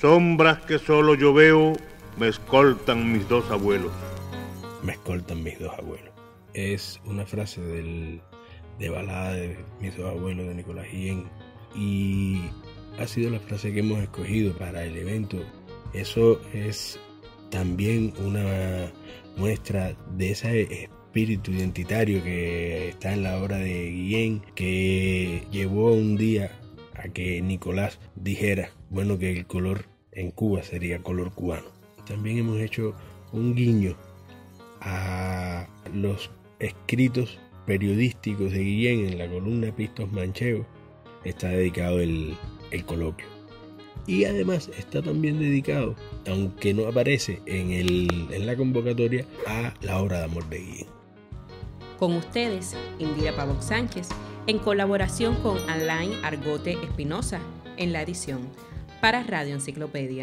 Sombras que solo yo veo me escoltan mis dos abuelos. Me escoltan mis dos abuelos. Es una frase del, de balada de mis dos abuelos de Nicolás Guillén y ha sido la frase que hemos escogido para el evento. Eso es también una muestra de ese espíritu identitario que está en la obra de Guillén, que llevó un día a que Nicolás dijera, bueno, que el color en Cuba sería color cubano. También hemos hecho un guiño a los escritos periodísticos de Guillén en la columna Pistos Manchego. Está dedicado el, el coloquio. Y además está también dedicado, aunque no aparece en, el, en la convocatoria, a la obra de amor de Guillén. Con ustedes, Indira Pavón Sánchez, en colaboración con Alain Argote Espinosa en la edición para Radio Enciclopedia.